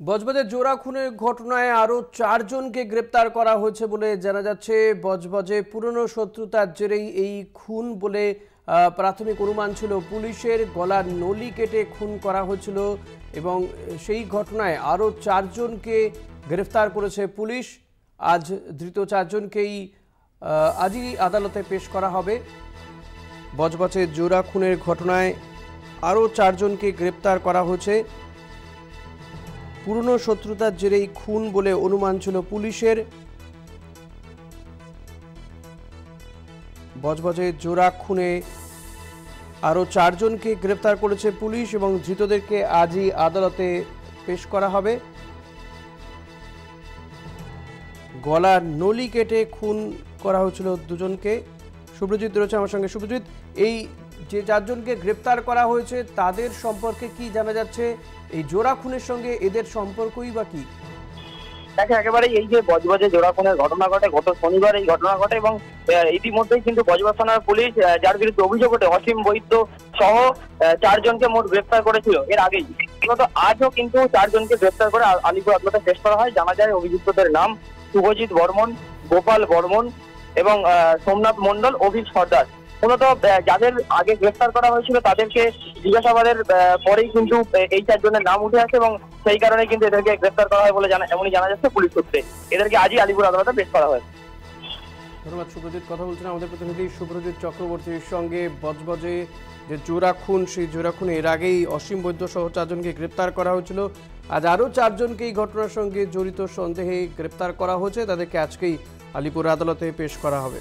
বজবজের জোড়া খুনের ঘটনায় আরও চারজনকে গ্রেপ্তার করা হয়েছে বলে জানা যাচ্ছে। বজবজে পুরনো শত্রুতার জেরেই এই খুন বলে প্রাথমিক অনুমান ছিল পুলিশের। গলার নলি কেটে খুন করা হয়েছিল এবং সেই ঘটনায় আরও চারজনকে গ্রেফতার করেছে পুলিশ। আজ ধৃত চারজনকেই আজই আদালতে পেশ করা হবে। বজবজে জোড়া খুনের ঘটনায় আরও চারজনকে গ্রেপ্তার করা হয়েছে। পুরনো শত্রুতার জেরেই খুন বলে অনুমান ছিল পুলিশের। বজবজে জোড়া খুনে আরও চারজনকে গ্রেপ্তার করেছে পুলিশ এবং ধৃতদেরকে আজই আদালতে পেশ করা হবে। গলার নলি কেটে খুন করা হয়েছিল দুজনকে। সুব্রজিৎ রয়েছে আমার সঙ্গে। সুব্রজিৎ, এই যে চারজনকে গ্রেপ্তার করা হয়েছে, তাদের সম্পর্কে কি জানা যাচ্ছে? এই জোড়া খুনের সঙ্গে এদের সম্পর্কই বা কি? দেখে একেবারে এই যে বজবজে জোড়া খুনের ঘটনা ঘটে, গত শনিবার এই ঘটনা ঘটে এবং ইতিমধ্যেই কিন্তু বজবজ থানার পুলিশ যার বিরুদ্ধে অভিযোগ ওঠে, অসীম বৈদ্য সহ চারজনকে মোট গ্রেপ্তার করেছিল এর আগেই। বিগত আজও কিন্তু চারজনকে গ্রেপ্তার করে আলিপুর আদালতে পেশ করা হয়। জানা যায় অভিযুক্তদের নাম শুভজিৎ বর্মন, গোপাল বর্মন এবং সোমনাথ মণ্ডল, অভিক সর্দার। মূলত যাদের আগে গ্রেফতার করা হয়েছিল তাদেরকে জিজ্ঞাসাবাদের পরেই কিন্তু এই চারজনের নাম উঠে আসে এবং সেই কারণে কিন্তু এদেরকে গ্রেফতার করা হয় বলে জানা, এমনই জানা যাচ্ছে পুলিশ সূত্রে। এদেরকে আজই আলিপুর আদালতে পেশ করা হয়। ধন্যবাদ সুব্রজিৎ কথা বলছেন আমাদের প্রতিনিধি সুব্রজিৎ চক্রবর্তীর সঙ্গে বজবজে যে জোড়া খুন, সেই জোড়া খুনে এর আগেই অসীম বৈদ্য সহ চারজনকে গ্রেপ্তার করা হয়েছিল। আজ আরও চারজনকে এই ঘটনার সঙ্গে জড়িত সন্দেহে গ্রেপ্তার করা হয়েছে। তাদেরকে আজকেই আলিপুর আদালতে পেশ করা হবে।